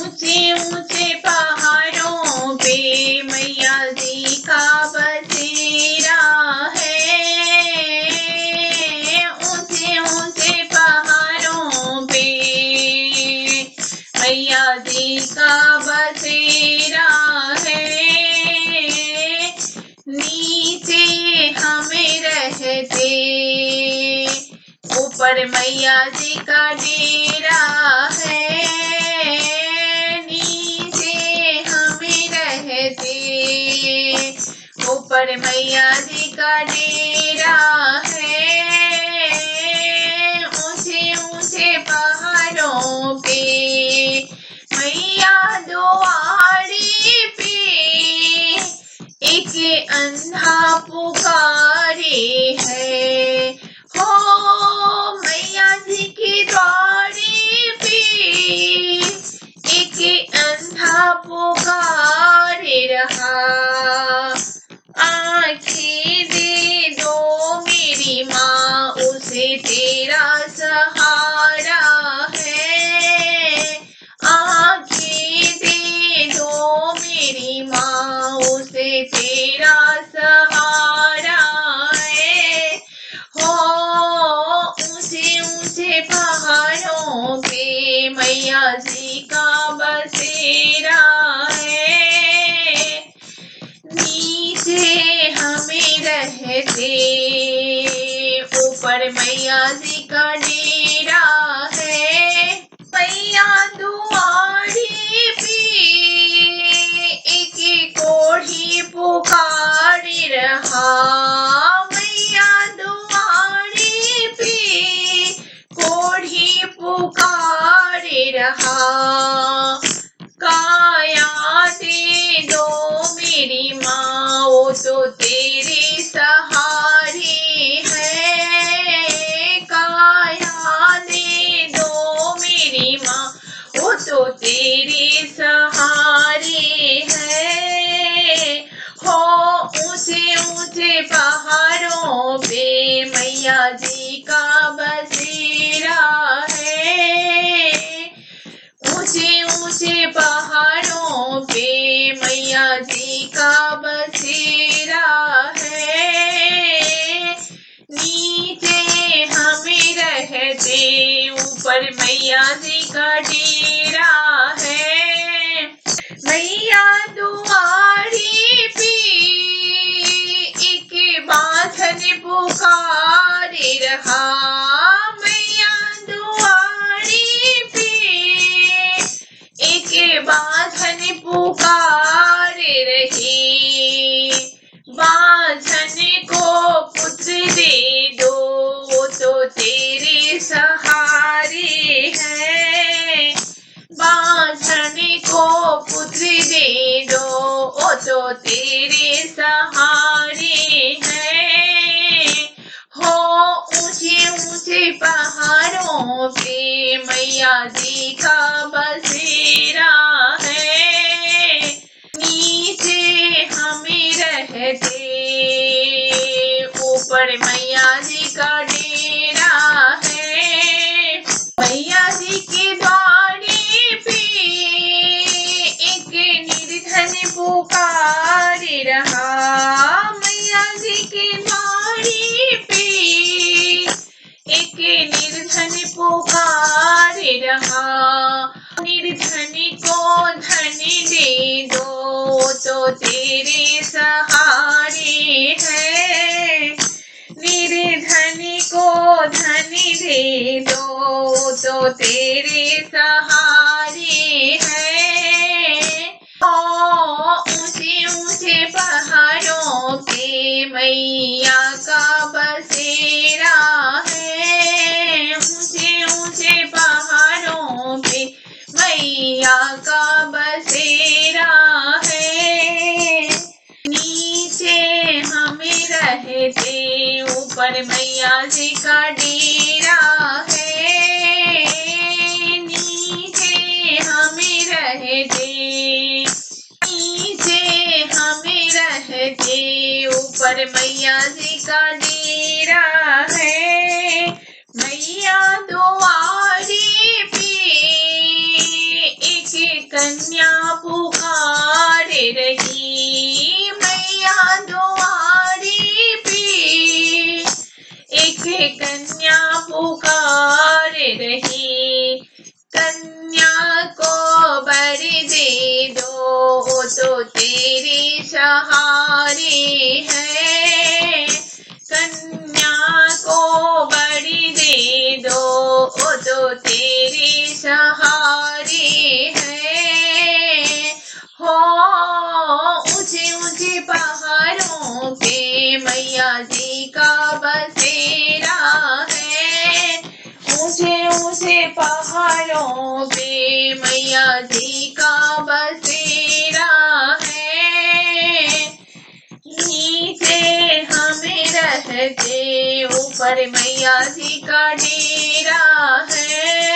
ऊँचे ऊँचे पहाड़ों पे मैया जी का बसेरा है। ऊँचे ऊँचे पहाड़ों पे मैया जी का बसेरा है। नीचे हमें रहते ऊपर मैया जी का डेरा है। ऊपर मैया जी का डेरा है। तेरे सहारे है। हो उसे ऊँचे पहाड़ों पे मैया जी। मैया जी का डेरा है। मैया दुआरी पी एक बांधन पुकार रहा। मैया दुआरी पी एक बांधन पुकारे तो तेरे सहारे हैं, हो ऊँचे ऊँचे पहाड़ों पे मैया जी का बसेरा है। नीचे हमें रहते, ऊपर मैया निर्धन पुकारे रहा। निर्धन को धन दे दो तो तेरे सहारे है। निर्धन को धन दे दो तो तेरे सहारे है। ऊँचे ऊँचे पहाड़ों पे, मैया का बसेरा मैया का बसेरा है। नीचे हमें रहते ऊपर मैया जी का डेरा है। नीचे हमें रहते, नीचे हमें रहते ऊपर मैया जी का डेरा मैया दुआरी पे। एक कन्या पुकार रही, कन्या को बरी दे दो तो तेरी सहारे है। कन्या को बड़ी दे दो तो तेरी सहारे है का बसेरा है। ऊँचे ऊँचे पहाड़ों पे मैया जी का बसेरा है। नीचे हमें रहते ऊपर मैया जी का डेरा है।